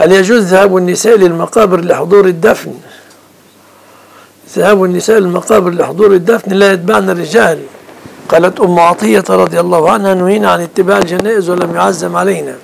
هل يجوز ذهاب النساء للمقابر لحضور الدفن؟ ذهاب النساء للمقابر لحضور الدفن لا يتبعن الرجال. قالت أم عطية رضي الله عنها نهينا عن اتباع الجنائز ولم يعزم علينا.